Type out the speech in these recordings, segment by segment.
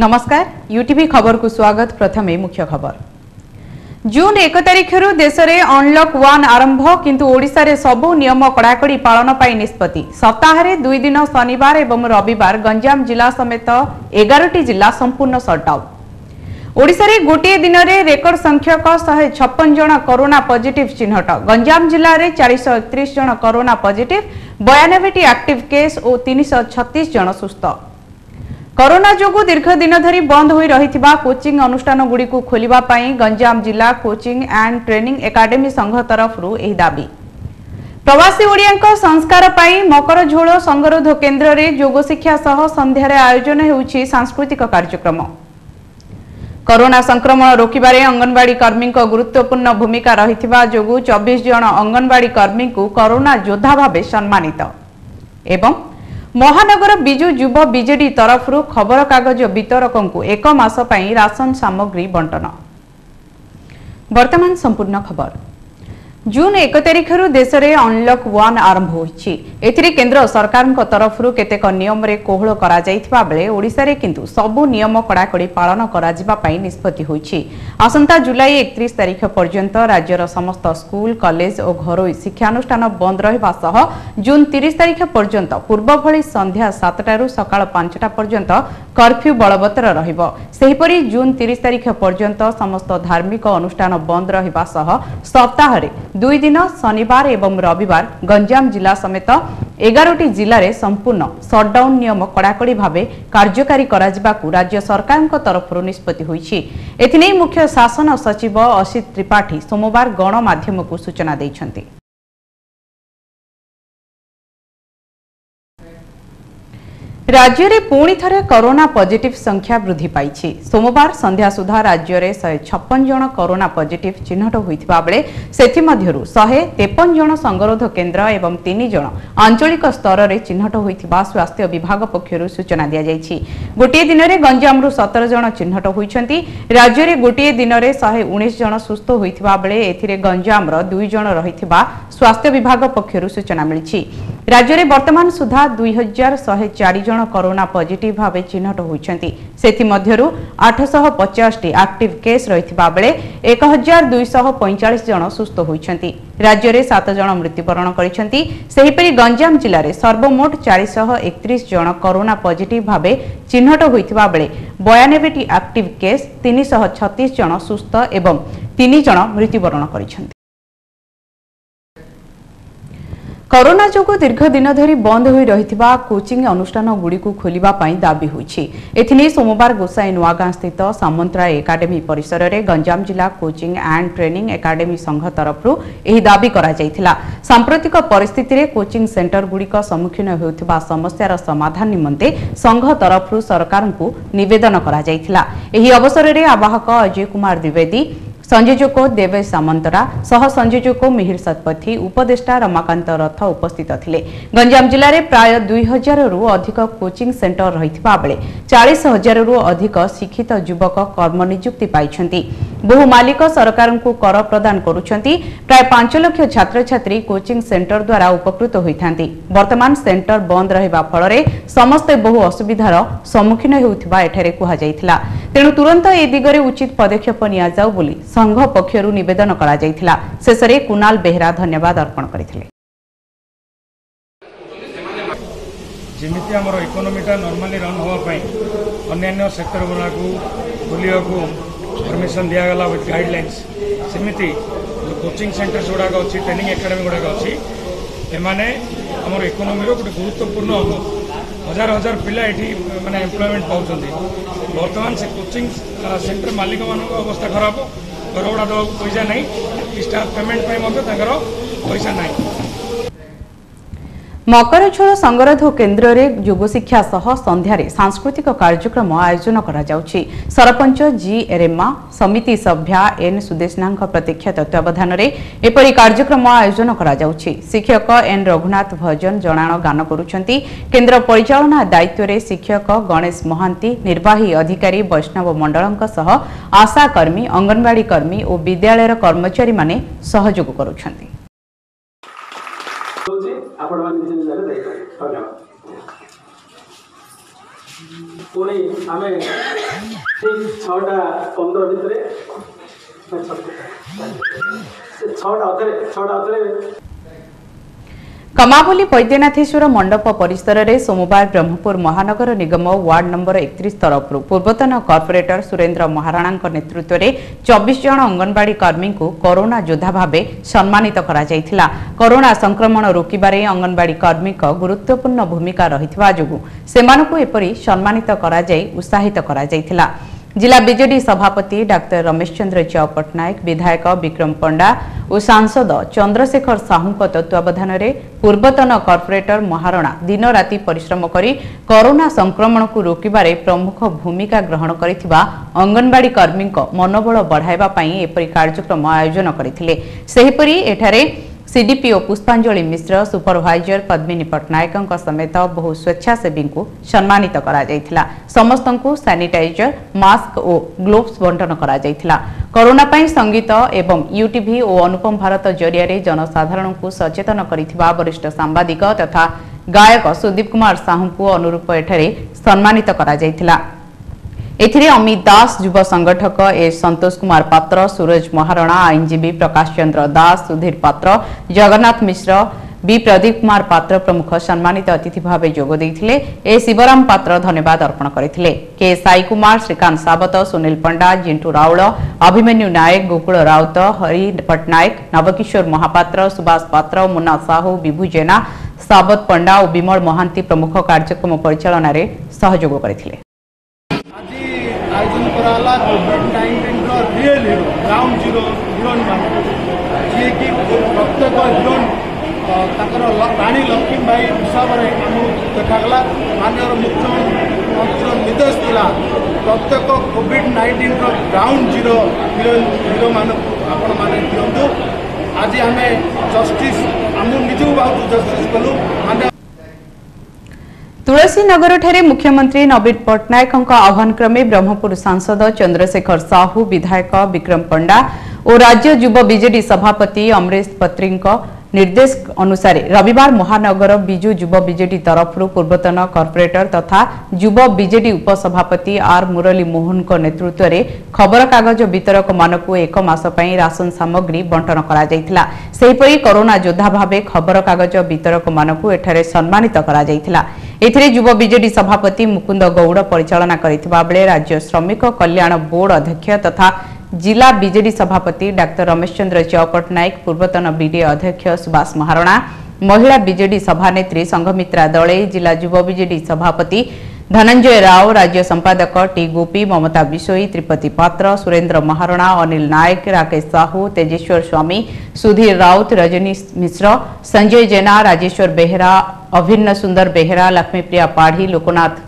नमस्कार युटिभी खबरको स्वागत प्रथमे मुख्य खबर। जुन एक तारिखहरु देशरे अनलक 1 आरम्भ किन्तु ओडिसारे सबु नियम कडाकडी पालन पाइ निष्पत्ति सप्ताहरे दुई दिन शनिबार एवं रविबार गञ्जाम जिल्ला समेत 11 टी जिल्ला सम्पूर्ण सटडाउन ओडिसारे गोटे दिनरे रेकर्ड संख्याक 156 जना कोरोना पोजिटिभ चिन्हट गञ्जाम जिल्लारे 431 जना कोरोना पोजिटिभ 92 टी एक्टिभ केस ओ 336 जना सुस्थ କରୋନା ଯୋଗୁଁ ଦୀର୍ଘ ଦିନ ଧରି ବନ୍ଦ ହୋଇ ରହିଥିବା କୋଚିଂ ଅନୁଷ୍ଠାନଗୁଡ଼ିକୁ ଖୋଲିବା ପାଇଁ ଗଞ୍ଜାମ ଜିଲ୍ଲା କୋଚିଂ ଆଣ୍ଡ ଟ୍ରେନିଂ ଏକାଡେମୀ ସଂଘ ତରଫରୁ ଏହି ଦାବି। ପ୍ରବାସୀ ଓଡ଼ିଆଙ୍କ ସଂସ୍କାର ପାଇଁ ମକର ଝୋଳ ସଙ୍ଗରୋଧ କେନ୍ଦ୍ରରେ ଯୋଗ ଶିକ୍ଷା ସହ ସନ୍ଧ୍ୟାରେ ଆୟୋଜନ ହେଉଛି ସାଂସ୍କୃତିକ କାର୍ଯ୍ୟକ୍ରମ। କରୋନା ସଂକ୍ରମଣ ରୋକିବାରେ ଅଙ୍ଗନବାଡି କର୍ମୀଙ୍କ ଗୁରୁତ୍ୱପୂର୍ଣ୍ଣ ଭୂମିକା ରହିଥିବା ଯୋଗୁଁ ଚବିଶ ଜଣ ଅଙ୍ଗନବାଡି କର୍ମୀଙ୍କୁ କରୋନା ଯୋଦ୍ଧା ଭାବେ ସମ୍ମାନିତ। ଏବଂ ମହାନଗର ବିଜୁ ଯୁବ ବିଜେଡି ତରଫରୁ ଖବରକାଗଜ ବିତରକଙ୍କୁ ଏକ ମାସ ପାଇଁ ରାସନ ସାମଗ୍ରୀ ବଣ୍ଟନ। ବର୍ତ୍ତମାନ ସମ୍ପୂର୍ଣ୍ଣ ଖବର। ଜୁନ୍ ଏକ ତାରିଖରୁ ଦେଶରେ ଅନଲକ୍ ୱାନ୍ ଆରମ୍ଭ ହୋଇଛି। ଏଥିରେ କେନ୍ଦ୍ର ସରକାରଙ୍କ ତରଫରୁ କେତେକ ନିୟମରେ କୋହଳ କରାଯାଇଥିବା ବେଳେ ଓଡ଼ିଶାରେ କିନ୍ତୁ ସବୁ ନିୟମ କଡ଼ାକଡ଼ି ପାଳନ କରାଯିବା ପାଇଁ ନିଷ୍ପତ୍ତି ହୋଇଛି। ଆସନ୍ତା ଜୁଲାଇ ଏକତିରିଶ ତାରିଖ ପର୍ଯ୍ୟନ୍ତ ରାଜ୍ୟର ସମସ୍ତ ସ୍କୁଲ କଲେଜ ଓ ଘରୋଇ ଶିକ୍ଷାନୁଷ୍ଠାନ ବନ୍ଦ ରହିବା ସହ ଜୁନ୍ ତିରିଶ ତାରିଖ ପର୍ଯ୍ୟନ୍ତ ପୂର୍ବଭଳି ସନ୍ଧ୍ୟା ସାତଟାରୁ ସକାଳ ପାଞ୍ଚଟା ପର୍ଯ୍ୟନ୍ତ କର୍ଫ୍ୟୁ ବଳବତ୍ତର ରହିବ। ସେହିପରି ଜୁନ୍ ତିରିଶ ତାରିଖ ପର୍ଯ୍ୟନ୍ତ ସମସ୍ତ ଧାର୍ମିକ ଅନୁଷ୍ଠାନ ବନ୍ଦ ରହିବା ସହ ସପ୍ତାହରେ ଦୁଇ ଦିନ ଶନିବାର ଏବଂ ରବିବାର ଗଞ୍ଜାମ ଜିଲ୍ଲା ସମେତ ଏଗାରଟି ଜିଲ୍ଲାରେ ସମ୍ପୂର୍ଣ୍ଣ ସଟ୍ଡାଉନ୍ ନିୟମ କଡ଼ାକଡ଼ି ଭାବେ କାର୍ଯ୍ୟକାରୀ କରାଯିବାକୁ ରାଜ୍ୟ ସରକାରଙ୍କ ତରଫରୁ ନିଷ୍ପତ୍ତି ହୋଇଛି। ଏଥିନେଇ ମୁଖ୍ୟ ଶାସନ ସଚିବ ଅସିତ ତ୍ରିପାଠୀ ସୋମବାର ଗଣମାଧ୍ୟମକୁ ସୂଚନା ଦେଇଛନ୍ତି। ରାଜ୍ୟରେ ପୁଣି ଥରେ କରୋନା ପଜିଟିଭ୍ ସଂଖ୍ୟା ବୃଦ୍ଧି ପାଇଛି ସୋମବାର ସନ୍ଧ୍ୟା ସୁଦ୍ଧା ରାଜ୍ୟରେ ଶହେ ଛପନ ଜଣ କରୋନା ପଜିଟିଭ୍ ଚିହ୍ନଟ ହୋଇଥିବା ବେଳେ ସେଥିମଧ୍ୟରୁ ଶହେ ତେପନ ଜଣ ସଙ୍ଗରୋଧ କେନ୍ଦ୍ର ଏବଂ ତିନି ଜଣ ଆଞ୍ଚଳିକ ସ୍ତରରେ ଚିହ୍ନଟ ହୋଇଥିବା ସ୍ୱାସ୍ଥ୍ୟ ବିଭାଗ ପକ୍ଷରୁ ସୂଚନା ଦିଆଯାଇଛି। ଗୋଟିଏ ଦିନରେ ଗଞ୍ଜାମରୁ ସତର ଜଣ ଚିହ୍ନଟ ହୋଇଛନ୍ତି। ରାଜ୍ୟରେ ଗୋଟିଏ ଦିନରେ ଶହେ ଉଣେଇଶ ଜଣ ସୁସ୍ଥ ହୋଇଥିବା ବେଳେ ଏଥିରେ ଗଞ୍ଜାମର ଦୁଇ ଜଣ ରହିଥିବା ସ୍ୱାସ୍ଥ୍ୟ ବିଭାଗ ପକ୍ଷରୁ ସୂଚନା ମିଳିଛି। ରାଜ୍ୟରେ ବର୍ତ୍ତମାନ ସୁଦ୍ଧା ଦୁଇ ହଜାର ଶହେ ଚାରି ଜଣ କରୋନା ପଜିଟିଭ୍ ଭାବେ ଚିହ୍ନଟ ହୋଇଛନ୍ତି। ସେଥିମଧ୍ୟରୁ ଆଠଶହ ପଚାଶଟି ଆକ୍ଟିଭ୍ କେସ୍ ରହିଥିବା ବେଳେ ଏକ ହଜାର ଦୁଇଶହ ପଇଁଚାଳିଶ ଜଣ ସୁସ୍ଥ ହୋଇଛନ୍ତି। ରାଜ୍ୟରେ ସାତ ଜଣ ମୃତ୍ୟୁବରଣ କରିଛନ୍ତି। ସେହିପରି ଗଞ୍ଜାମ ଜିଲ୍ଲାରେ ସର୍ବମୋଟ ଚାରିଶହ ଏକତିରିଶ ଜଣ କରୋନା ପଜିଟିଭ୍ ଭାବେ ଚିହ୍ନଟ ହୋଇଥିବା ବେଳେ ବୟାନବେଟି ଆକ୍ଟିଭ୍ କେସ୍ ତିନିଶହ ଛତିଶ ଜଣ ସୁସ୍ଥ ଏବଂ ତିନି ଜଣ ମୃତ୍ୟୁବରଣ କରିଛନ୍ତି। କରୋନା ଯୋଗୁଁ ଦୀର୍ଘ ଦିନ ଧରି ବନ୍ଦ ହୋଇ ରହିଥିବା କୋଚିଂ ଅନୁଷ୍ଠାନଗୁଡ଼ିକୁ ଖୋଲିବା ପାଇଁ ଦାବି ହୋଇଛି। ଏଥିନେଇ ସୋମବାର ଗୋସାଇ ନୂଆଗାଁ ସ୍ଥିତ ସାମନ୍ତରାୟ ଏକାଡେମୀ ପରିସରରେ ଗଞ୍ଜାମ ଜିଲ୍ଲା କୋଚିଂ ଆଣ୍ଡ ଟ୍ରେନିଂ ଏକାଡେମୀ ସଂଘ ତରଫରୁ ଏହି ଦାବି କରାଯାଇଥିଲା। ସାମ୍ପ୍ରତିକ ପରିସ୍ଥିତିରେ କୋଚିଂ ସେଣ୍ଟରଗୁଡ଼ିକ ସମ୍ମୁଖୀନ ହେଉଥିବା ସମସ୍ୟାର ସମାଧାନ ନିମନ୍ତେ ସଂଘ ତରଫରୁ ସରକାରଙ୍କୁ ନିବେଦନ କରାଯାଇଥିଲା। ଏହି ଅବସରରେ ଆବାହକ ଅଜୟ କୁମାର ଦ୍ୱିବେଦୀ ସଂଯୋଜକ ଦେବେଶ ସାମନ୍ତରା ସହ ସଂଯୋଜକ ମିହିର ଶତପଥୀ ଉପଦେଷ୍ଟା ରମାକାନ୍ତ ରଥ ଉପସ୍ଥିତ ଥିଲେ। ଗଞ୍ଜାମ ଜିଲ୍ଲାରେ ପ୍ରାୟ ଦୁଇ ହଜାରରୁ ଅଧିକ କୋଚିଂ ସେଣ୍ଟର ରହିଥିବା ବେଳେ ଚାଳିଶ ହଜାରରୁ ଅଧିକ ଶିକ୍ଷିତ ଯୁବକ କର୍ମନିଯୁକ୍ତି ପାଇଛନ୍ତି। ବହୁ ମାଲିକ ସରକାରଙ୍କୁ କର ପ୍ରଦାନ କରୁଛନ୍ତି। ପ୍ରାୟ ପାଞ୍ଚ ଲକ୍ଷ ଛାତ୍ରଛାତ୍ରୀ କୋଚିଂ ସେଣ୍ଟର ଦ୍ୱାରା ଉପକୃତ ହୋଇଥାନ୍ତି। ବର୍ତ୍ତମାନ ସେଣ୍ଟର ବନ୍ଦ ରହିବା ଫଳରେ ସମସ୍ତେ ବହୁ ଅସୁବିଧାର ସମ୍ମୁଖୀନ ହେଉଥିବା ଏଠାରେ କୁହାଯାଇଥିଲା। ତେଣୁ ତୁରନ୍ତ ଏ ଦିଗରେ ଉଚିତ ପଦକ୍ଷେପ ନିଆଯାଉ ବୋଲି ସଂଘ ପକ୍ଷରୁ ନିବେଦନ କରାଯାଇଥିଲା। ଶେଷରେ କୁନାଲ ବେହେରା ଧନ୍ୟବାଦ ଅର୍ପଣ କରିଥିଲେ। ଯେମିତି ଆମର ଇକୋନୋମିଟା ନର୍ମାଲି ରନ୍ ହେବା ପାଇଁ ଅନ୍ୟାନ୍ୟ ସେକ୍ଟର ଗୁଡ଼ାକୁ ଖୋଲିବାକୁ ପରମିସନ୍ ଦିଆଗଲା ୱିଥ୍ ଗାଇଡ଼ଲାଇନ୍ସ ସେମିତି ଯେଉଁ କୋଚିଂ ସେଣ୍ଟର୍ସ ଗୁଡ଼ାକ ଅଛି ଟ୍ରେନିଂ ଏକାଡେମୀ ଗୁଡ଼ାକ ଅଛି। ଏମାନେ ଆମର ଇକୋନୋମିର ଗୋଟେ ଗୁରୁତ୍ୱପୂର୍ଣ୍ଣ ଅଙ୍ଗ। ହଜାର ହଜାର ପିଲା ଏଠି ମାନେ ଏମ୍ପ୍ଲୟମେଣ୍ଟ ପାଉଛନ୍ତି। ବର୍ତ୍ତମାନ ସେ କୋଚିଂ ସେଣ୍ଟର ମାଲିକମାନଙ୍କ ଅବସ୍ଥା ଖରାପ। ଘର ଭଡ଼ା ଦେବାକୁ ପଇସା ନାହିଁ। କି ଷ୍ଟାଫ୍ ପେମେଣ୍ଟ ପାଇଁ ମଧ୍ୟ ତାଙ୍କର ପଇସା ନାହିଁ। ମକରଝୋଳ ସଙ୍ଗରୋଧ କେନ୍ଦ୍ରରେ ଯୋଗ ଶିକ୍ଷା ସହ ସନ୍ଧ୍ୟାରେ ସାଂସ୍କୃତିକ କାର୍ଯ୍ୟକ୍ରମ ଆୟୋଜନ କରାଯାଉଛି। ସରପଞ୍ଚ ଜି. ରେମା ସମିତି ସଭ୍ୟା ଏନ୍. ସୁଦେଶନାଙ୍କ ପ୍ରତ୍ୟକ୍ଷ ତତ୍ତ୍ୱାବଧାନରେ ଏପରି କାର୍ଯ୍ୟକ୍ରମ ଆୟୋଜନ କରାଯାଉଛି। ଶିକ୍ଷକ ଏନ୍. ରଘୁନାଥ ଭଜନ ଜଣାଣ ଗାନ କରୁଛନ୍ତି। କେନ୍ଦ୍ର ପରିଚାଳନା ଦାୟିତ୍ୱରେ ଶିକ୍ଷକ ଗଣେଶ ମହାନ୍ତି ନିର୍ବାହୀ ଅଧିକାରୀ ବୈଷ୍ଣବ ମଣ୍ଡଳଙ୍କ ସହ ଆଶା କର୍ମୀ ଅଙ୍ଗନବାଡି କର୍ମୀ ଓ ବିଦ୍ୟାଳୟର କର୍ମଚାରୀମାନେ ସହଯୋଗ କରୁଛନ୍ତି। ଆପଣମାନେ ନିଜ ନିଜରେ ଦେଇପାରିବେ ଧନ୍ୟବାଦ ପୁଣି ଆମେ ଠିକ୍ ଛଅଟା ପନ୍ଦର ଭିତରେ ନା ଛଅଟା ଛଅଟା ଅଧରେ ଛଅଟା ଅଧରେ କମାବଲି ବୈଦ୍ୟନାଥେଶ୍ୱର ମଣ୍ଡପ ପରିସରରେ ସୋମବାର ବ୍ରହ୍ମପୁର ମହାନଗର ନିଗମ ୱାର୍ଡ ନମ୍ବର ଏକତିରିଶ ତରଫରୁ ପୂର୍ବତନ କର୍ପୋରେଟର ସୁରେନ୍ଦ୍ର ମହାରଣାଙ୍କ ନେତୃତ୍ୱରେ ଚବିଶ ଜଣ ଅଙ୍ଗନବାଡି କର୍ମୀଙ୍କୁ କରୋନା ଯୋଦ୍ଧା ଭାବେ ସମ୍ମାନିତ କରାଯାଇଥିଲା। କରୋନା ସଂକ୍ରମଣ ରୋକିବାରେ ଅଙ୍ଗନବାଡି କର୍ମୀଙ୍କ ଗୁରୁତ୍ୱପୂର୍ଣ୍ଣ ଭୂମିକା ରହିଥିବା ଯୋଗୁଁ ସେମାନଙ୍କୁ ଏପରି ସମ୍ମାନିତ କରାଯାଇ ଉତ୍ସାହିତ କରାଯାଇଥିଲା। जिला বিজেডি সভাপতি ডাক্তার রমেশ চন্দ্র চাও পট্টনাক বিধায়ক বিক্রম পণ্ডা ও সাংসদ চন্দ্রশেখর সাহুঙ্ক তত্ত্বাবধানে পূর্বতন কর্পোরেটর মহারণা দিনরাতি পরিশ্রম করে করোনা সংক্রমণকু রোকিবারে প্রমুখ ভূমিকা গ্রহণ করে অঙ্গনবাড়ি কর্মীঙ্ মনোবল বড়াইবা এপরি কার্যক্রম আয়োজন করে সেইপরি এঠারে ସିଡିପିଓ ପୁଷ୍ପାଞ୍ଜଳି ମିଶ୍ର ସୁପରଭାଇଜର ପଦ୍ମିନୀ ପଟ୍ଟନାୟକଙ୍କ ସମେତ ବହୁ ସ୍ୱେଚ୍ଛାସେବୀଙ୍କୁ ସମ୍ମାନିତ କରାଯାଇଥିଲା। ସମସ୍ତଙ୍କୁ ସାନିଟାଇଜର ମାସ୍କ ଓ ଗ୍ଲୋଭ୍ସ ବଣ୍ଟନ କରାଯାଇଥିଲା। କରୋନା ପାଇଁ ସଙ୍ଗୀତ ଏବଂ ୟୁଟିଭି ଓ ଅନୁପମ ଭାରତ ଜରିଆରେ ଜନସାଧାରଣଙ୍କୁ ସଚେତନ କରିଥିବା ବରିଷ୍ଠ ସାମ୍ବାଦିକ ତଥା ଗାୟକ ସୁଦୀପ କୁମାର ସାହୁଙ୍କୁ ଅନୁରୂପ ଏଠାରେ ସମ୍ମାନିତ କରାଯାଇଥିଲା। ଏଥିରେ ଅମିତ ଦାସ ଯୁବ ସଂଗଠକ ଏ ସନ୍ତୋଷ କୁମାର ପାତ୍ର ସୁରଜ ମହାରଣା ଆଇନଜୀବୀ ପ୍ରକାଶ ଚନ୍ଦ୍ର ଦାସ ସୁଧୀର ପାତ୍ର ଜଗନ୍ନାଥ ମିଶ୍ର ବି ପ୍ରଦୀପ କୁମାର ପାତ୍ର ପ୍ରମୁଖ ସମ୍ମାନିତ ଅତିଥି ଭାବେ ଯୋଗ ଦେଇଥିଲେ ଏ ଶିବରାମ ପାତ୍ର ଧନ୍ୟବାଦ ଅର୍ପଣ କରିଥିଲେ କେ ସାଇ କୁମାର ଶ୍ରୀକାନ୍ତ ସାବତ ସୁନୀଲ ପଣ୍ଡା ଜିଣ୍ଟୁ ରାଉଳ ଅଭିମନ୍ୟୁ ନାୟକ ଗୋକୁଳ ରାଉତ ହରି ପଟ୍ଟନାୟକ ନବକିଶୋର ମହାପାତ୍ର ସୁବାସ ପାତ୍ର ମୁନା ସାହୁ ବିଭୁ ଜେନା ସାବତ ପଣ୍ଡା ଓ ବିମଳ ମହାନ୍ତି ପ୍ରମୁଖ କାର୍ଯ୍ୟକ୍ରମ ପରିଚାଳନାରେ ସହଯୋଗ କରିଥିଲେ ଆଜି ଆୟୋଜନ କରାହେଲା କୋଭିଡ୍ ନାଇଣ୍ଟିନ୍ର real hero ground zero heroine ମାନେ ଯିଏକି ପ୍ରତ୍ୟେକ ହିରୋଇନ୍ ଅ, ତାଙ୍କର ଲ- ରାଣୀ ଲକ୍ଷ୍ମୀ ବାଇ ହିସାବରେ ଆମକୁ ଦେଖାଗଲା। ମାନ୍ୟର ମୁଖ୍ୟମନ୍ତ୍ରୀର ନିର୍ଦ୍ଦେଶ ଥିଲା ପ୍ରତ୍ୟେକ କୋଭିଡ୍ ନାଇଣ୍ଟିନ୍ର ଗ୍ରାଉଣ୍ଡ ଜିରୋ ହିରୋଇନ୍ ହିରୋମାନଙ୍କୁ ଆପଣମାନେ ଦିଅନ୍ତୁ। ଆଜି ଆମେ ଜଷ୍ଟିସ୍ ଆମକୁ ନିଜକୁ ବହୁତ ଜଷ୍ଟିସ୍ କଲୁ। ମାନେ ତୁଳସୀନଗରଠାରେ ମୁଖ୍ୟମନ୍ତ୍ରୀ ନବୀନ ପଟ୍ଟନାୟକଙ୍କ ଆହ୍ୱାନ କ୍ରମେ ବ୍ରହ୍ମପୁର ସାଂସଦ ଚନ୍ଦ୍ରଶେଖର ସାହୁ ବିଧାୟକ ବିକ୍ରମ ପଣ୍ଡା ଓ ରାଜ୍ୟ ଯୁବ ବିଜେଡି ସଭାପତି ଅମରେଶ ପତ୍ରୀଙ୍କ ନିର୍ଦ୍ଦେଶ ଅନୁସାରେ ରବିବାର ମହାନଗର ବିଜୁ ଯୁବ ବିଜେଡି ତରଫରୁ ପୂର୍ବତନ କର୍ପୋରେଟର ତଥା ଯୁବ ବିଜେଡି ଉପସଭାପତି ଆର୍ ମୁରଲୀ ମୋହନଙ୍କ ନେତୃତ୍ୱରେ ଖବରକାଗଜ ବିତରକମାନଙ୍କୁ ଏକ ମାସ ପାଇଁ ରାସନ ସାମଗ୍ରୀ ବଣ୍ଟନ କରାଯାଇଥିଲା। ସେହିପରି କରୋନା ଯୋଦ୍ଧା ଭାବେ ଖବରକାଗଜ ବିତରକମାନଙ୍କୁ ଏଠାରେ ସମ୍ମାନିତ କରାଯାଇଥିଲା। ଏଥିରେ ଯୁବ ବିଜେଡି ସଭାପତି ମୁକୁନ୍ଦ ଗୌଡ଼ ପରିଚାଳନା କରିଥିବା ବେଳେ ରାଜ୍ୟ ଶ୍ରମିକ କଲ୍ୟାଣ ବୋର୍ଡ ଅଧ୍ୟକ୍ଷ ତଥା जिला बीजेडी सभापति डाक्टर रमेश चंद्र च्याव पट्टनायक पूर्वतन बीडीए अध्यक्ष सुभाष महाराणा, महिला बीजेडी सभानेत्री संघमित्रा दळे, जिला युव बीजेडी सभापति धनंजय राव, राज्य संपादक टी गोपी, ममता विशोई त्रिपति पात्र सुरेन्द्र महाराणा, अनिल नायक, राकेश साहू, तेजेश्वर स्वामी, सुधीर राउत, रजनी मिश्र, संजय जेना, राजेश्वर बेहरा, अभिन्न सुंदर बेहरा, लक्ष्मीप्रिया पाढ़ी, लोकनाथ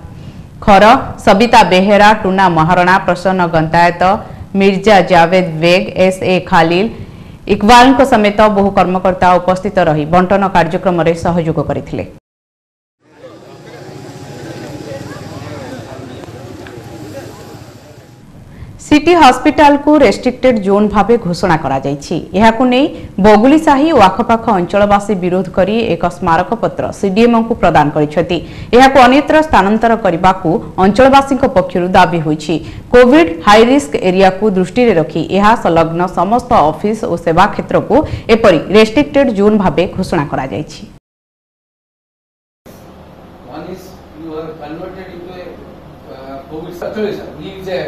खर, सबिता बेहरा, टूना महाराणा, प्रसन्न गंतायत ମିର୍ଜା ଜାଭେଦ ବେଗ ଏସ୍ ଏ ଖାଲିଲ ଇକବାଲଙ୍କ ସମେତ ବହୁ କର୍ମକର୍ତ୍ତା ଉପସ୍ଥିତ ରହି ବଣ୍ଟନ କାର୍ଯ୍ୟକ୍ରମରେ ସହଯୋଗ କରିଥିଲେ ସିଟି ହସ୍ପିଟାଲକୁ ରେଷ୍ଟ୍ରିକ୍ଟେଡ୍ ଜୋନ୍ ଭାବେ ଘୋଷଣା କରାଯାଇଛି। ଏହାକୁ ନେଇ ବଗୁଲି ସାହି ଓ ଆଖପାଖ ଅଞ୍ଚଳବାସୀ ବିରୋଧ କରି ଏକ ସ୍ମାରକପତ୍ର ସିଡିଏମ୍ଓଙ୍କୁ ପ୍ରଦାନ କରିଛନ୍ତି। ଏହାକୁ ଅନ୍ୟତ୍ର ସ୍ଥାନାନ୍ତର କରିବାକୁ ଅଞ୍ଚଳବାସୀଙ୍କ ପକ୍ଷରୁ ଦାବି ହୋଇଛି। କୋଭିଡ୍ ହାଇରିସ୍କ ଏରିଆକୁ ଦୃଷ୍ଟିରେ ରଖି ଏହା ସଂଲଗ୍ନ ସମସ୍ତ ଅଫିସ ଓ ସେବା କ୍ଷେତ୍ରକୁ ଏପରି ରେଷ୍ଟ୍ରିକ୍ଟେଡ୍ ଜୋନ୍ ଭାବେ ଘୋଷଣା କରାଯାଇଛି। You are converted into a uh, COVID situation. Leaves a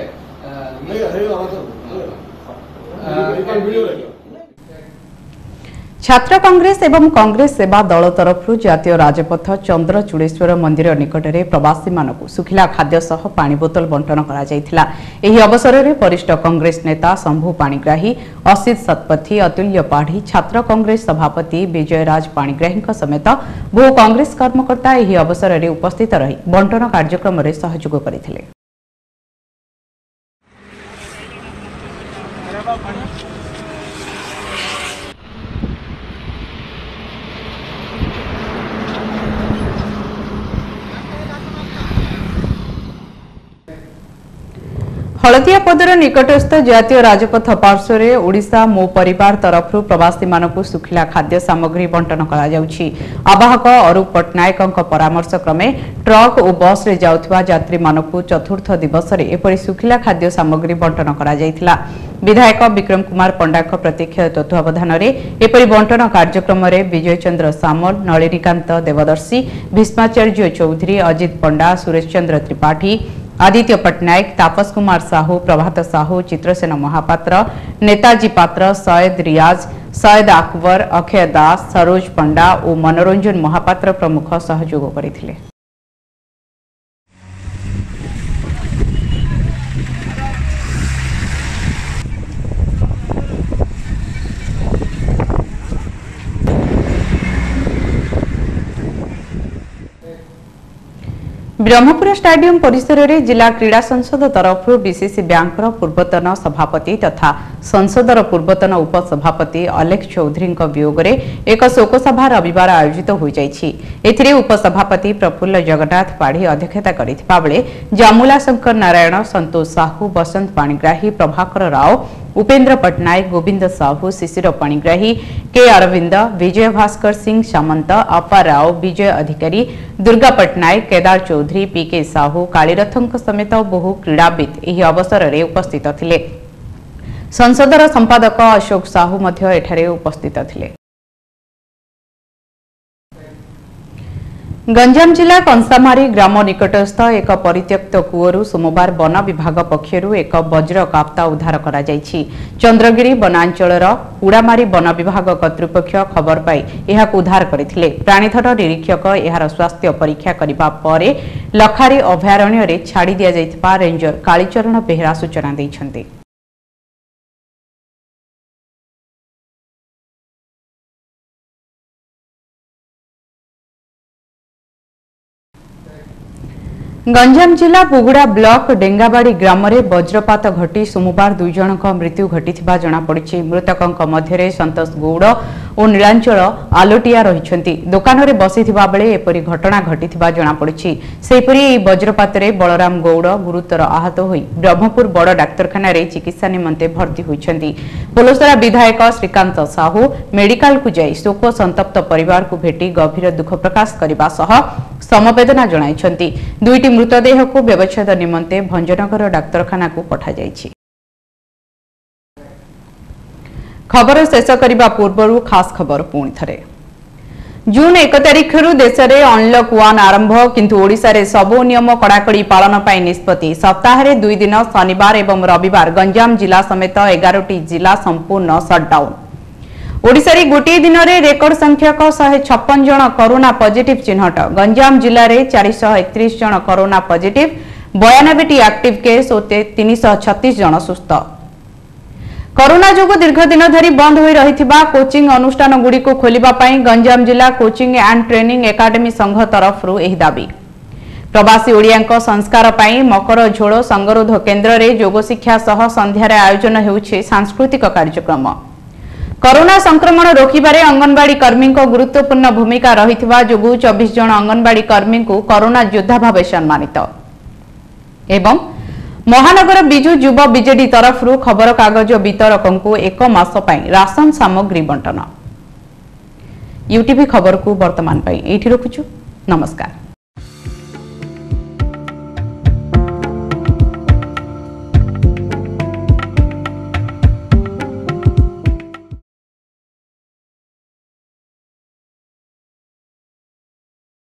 छात्र कांग्रेस एवं कांग्रेस सेवा दल तरफ़ जितियों राजपथ चंद्रचूड़ेश्वर मंदिर निकट में प्रवासी शुखला खाद्य सह पा बोतल बंटन अवसर में वरिष्ठ कांग्रेस नेता शंभु पाग्राही असित शतपथी अतुल्य पाढ़ी छात्र कांग्रेस सभापति विजयराज पाग्राही समेत बहु कंग्रेस कर्मकर्ता अवसर में उपस्थित रही बंटन कार्यक्रम में सहयोग करते ହଳଦିଆପଦର ନିକଟସ୍ଥ ଜାତୀୟ ରାଜପଥ ପାର୍ଶ୍ୱରେ ଓଡ଼ିଶା ମୋ ପରିବାର ତରଫରୁ ପ୍ରବାସୀମାନଙ୍କୁ ଶୁଖିଲା ଖାଦ୍ୟ ସାମଗ୍ରୀ ବଣ୍ଟନ କରାଯାଉଛି। ଆବାହକ ଅରୁପ ପଟ୍ଟନାୟକଙ୍କ ପରାମର୍ଶ କ୍ରମେ ଟ୍ରକ୍ ଓ ବସ୍ରେ ଯାଉଥିବା ଯାତ୍ରୀମାନଙ୍କୁ ଚତୁର୍ଥ ଦିବସରେ ଏପରି ଶୁଖିଲା ଖାଦ୍ୟ ସାମଗ୍ରୀ ବଣ୍ଟନ କରାଯାଇଥିଲା। ବିଧାୟକ ବିକ୍ରମ କୁମାର ପଣ୍ଡାଙ୍କ ପ୍ରତ୍ୟକ୍ଷ ତତ୍ତ୍ୱାବଧାନରେ ଏପରି ବଣ୍ଟନ କାର୍ଯ୍ୟକ୍ରମରେ ବିଜୟ ଚନ୍ଦ୍ର ସାମଲ ନଳିନୀକାନ୍ତ ଦେବଦର୍ଶୀ ଭୀଷ୍ମାଚାର୍ଯ୍ୟ ଚୌଧୁରୀ ଅଜିତ ପଣ୍ଡା ସୁରେଶ ଚନ୍ଦ୍ର ତ୍ରିପାଠୀ ଆଦିତ୍ୟ ପଟ୍ଟନାୟକ ତାପସ କୁମାର ସାହୁ ପ୍ରଭାତ ସାହୁ ଚିତ୍ରସେନ ମହାପାତ୍ର ନେତାଜୀ ପାତ୍ର ସୟଦ ରିୟାଜ ସୟଦ ଆକବର ଅକ୍ଷୟ ଦାସ ସରୋଜ ପଣ୍ଡା ଓ ମନୋରଞ୍ଜନ ମହାପାତ୍ର ପ୍ରମୁଖ ସହଯୋଗ କରିଥିଲେ। ବ୍ରହ୍ମପୁର ଷ୍ଟାଡିୟମ ପରିସରରେ ଜିଲ୍ଲା କ୍ରୀଡ଼ା ସଂସଦ ତରଫରୁ ବିସିସି ବ୍ୟାଙ୍କର ପୂର୍ବତନ ସଭାପତି ତଥା ସଂସଦର ପୂର୍ବତନ ଉପସଭାପତି ଅଲେଖ ଚୌଧୁରୀଙ୍କ ବିୟୋଗରେ ଏକ ଶୋକସଭା ରବିବାର ଆୟୋଜିତ ହୋଇଯାଇଛି। ଏଥିରେ ଉପସଭାପତି ପ୍ରଫୁଲ୍ଲ ଜଗନ୍ନାଥ ପାଢ଼ୀ ଅଧ୍ୟକ୍ଷତା କରିଥିବା ବେଳେ ଜାମୁଲା ଶଙ୍କର ନାରାୟଣ ସନ୍ତୋଷ ସାହୁ ବସନ୍ତ ପାଣିଗ୍ରାହୀ ପ୍ରଭାକର ରାଓ ଉପେନ୍ଦ୍ର ପଟ୍ଟନାୟକ ଗୋବିନ୍ଦ ସାହୁ ଶିଶିର ପାଣିଗ୍ରାହୀ କେ ଅରବିନ୍ଦ ବିଜୟ ଭାସ୍କର ସିଂ ସାମନ୍ତ ଅପା ରାଓ ବିଜୟ ଅଧିକାରୀ ଦୁର୍ଗା ପଟ୍ଟନାୟକ କେଦାର ଚୌଧୁରୀ ପିକେ ସାହୁ କାଳିରଥଙ୍କ ସମେତ ବହୁ କ୍ରୀଡ଼ାବିତ୍ ଏହି ଅବସରରେ ଉପସ୍ଥିତ ଥିଲେ ସଂସଦର ସମ୍ପାଦକ ଅଶୋକ ସାହୁ ମଧ୍ୟ ଏଠାରେ ଉପସ୍ଥିତ ଥିଲେ ଗଞ୍ଜାମ ଜିଲ୍ଲା କଂସାମାରୀ ଗ୍ରାମ ନିକଟସ୍ଥ ଏକ ପରିତ୍ୟକ୍ତ କୂଅରୁ ସୋମବାର ବନ ବିଭାଗ ପକ୍ଷରୁ ଏକ ବଜ୍ର କାପ୍ତା ଉଦ୍ଧାର କରାଯାଇଛି। ଚନ୍ଦ୍ରଗିରି ବନାଞ୍ଚଳର ଉଡ଼ାମାରୀ ବନ ବିଭାଗ କର୍ତ୍ତୃପକ୍ଷ ଖବର ପାଇ ଏହାକୁ ଉଦ୍ଧାର କରିଥିଲେ। ପ୍ରାଣୀଧନ ନିରୀକ୍ଷକ ଏହାର ସ୍ୱାସ୍ଥ୍ୟ ପରୀକ୍ଷା କରିବା ପରେ ଲଖାରୀ ଅଭୟାରଣ୍ୟରେ ଛାଡ଼ି ଦିଆଯାଇଥିବା ରେଞ୍ଜର କାଳିଚରଣ ବେହେରା ସୂଚନା ଦେଇଛନ୍ତି। ଗଞ୍ଜାମ ଜିଲ୍ଲା ବୁଗୁଡା ବ୍ଲକ ଡେଙ୍ଗାବାଡ଼ି ଗ୍ରାମରେ ବଜ୍ରପାତ ଘଟି ସୋମବାର ଦୁଇ ଜଣଙ୍କ ମୃତ୍ୟୁ ଘଟିଥିବା ଜଣାପଡ଼ିଛି। ମୃତକଙ୍କ ମଧ୍ୟରେ ସନ୍ତୋଷ ଗୌଡ଼ ଓ ନୀଳାଞ୍ଚଳ ଆଲୋଟିଆ ରହିଛନ୍ତି। ଦୋକାନରେ ବସିଥିବା ବେଳେ ଏପରି ଘଟଣା ଘଟିଥିବା ଜଣାପଡ଼ିଛି। ସେହିପରି ଏହି ବଜ୍ରପାତରେ ବଳରାମ ଗୌଡ଼ ଗୁରୁତର ଆହତ ହୋଇ ବ୍ରହ୍ମପୁର ବଡ଼ ଡାକ୍ତରଖାନାରେ ଚିକିତ୍ସା ନିମନ୍ତେ ଭର୍ତ୍ତି ହୋଇଛନ୍ତି। ପୋଲସରା ବିଧାୟକ ଶ୍ରୀକାନ୍ତ ସାହୁ ମେଡିକାଲକୁ ଯାଇ ଶୋକ ସନ୍ତପ୍ତ ପରିବାରକୁ ଭେଟି ଗଭୀର ଦୁଃଖ ପ୍ରକାଶ କରିବା ସହ ସମବେଦନା ଜଣାଇଛନ୍ତି। ଦୁଇଟି ମୃତଦେହକୁ ବ୍ୟବଚ୍ଛେଦ ନିମନ୍ତେ ଭଞ୍ଜନଗର ଡାକ୍ତରଖାନାକୁ ପଠାଯାଇଛି। जुन एक तारिखहरू देशले अनलक वान् नियम कन्सार पालन कडाकै निष्पत्ति सप्ताहे दुईदिन शनिवार रविवार गञजाम जिल्ला समेत एघार जिल्ला सम्पूर्ण सट्डाउन ओडा गोटी दिन रेकर्ड संख्यक शपन जन कोरोना पजिट चिह्न गञ्चाम जिल्ला चारश एकतिस जन कोरोना पजिट बयानब्बे आक्ट केस छति सुस्थ କରୋନା ଯୋଗୁଁ ଦୀର୍ଘ ଦିନ ଧରି ବନ୍ଦ ହୋଇ ରହିଥିବା କୋଚିଂ ଅନୁଷ୍ଠାନଗୁଡ଼ିକୁ ଖୋଲିବା ପାଇଁ ଗଞ୍ଜାମ ଜିଲ୍ଲା କୋଚିଂ ଆଣ୍ଡ ଟ୍ରେନିଂ ଏକାଡେମୀ ସଂଘ ତରଫରୁ ଏହି ଦାବି। ପ୍ରବାସୀ ଓଡ଼ିଆଙ୍କ ସଂସ୍କାର ପାଇଁ ମକର ଝୋଳ ସଙ୍ଗରୋଧ କେନ୍ଦ୍ରରେ ଯୋଗ ଶିକ୍ଷା ସହ ସନ୍ଧ୍ୟାରେ ଆୟୋଜନ ହେଉଛି ସାଂସ୍କୃତିକ କାର୍ଯ୍ୟକ୍ରମ। କରୋନା ସଂକ୍ରମଣ ରୋକିବାରେ ଅଙ୍ଗନବାଡି କର୍ମୀଙ୍କ ଗୁରୁତ୍ୱପୂର୍ଣ୍ଣ ଭୂମିକା ରହିଥିବା ଯୋଗୁଁ ଚବିଶ ଜଣ ଅଙ୍ଗନବାଡି କର୍ମୀଙ୍କୁ କରୋନା ଯୋଦ୍ଧା ଭାବେ ସମ୍ମାନିତ। ଏବଂ ମହାନଗର ବିଜୁ ଯୁବ ବିଜେଡି ତରଫରୁ ଖବରକାଗଜ ବିତରକଙ୍କୁ ଏକ ମାସ ପାଇଁ ରାସନ ସାମଗ୍ରୀ ବଣ୍ଟନ। ୟୁଟିଭି ଖବରକୁ ବର୍ତ୍ତମାନ ପାଇଁ ଏଇଠି ରଖୁଛୁ। ନମସ୍କାର।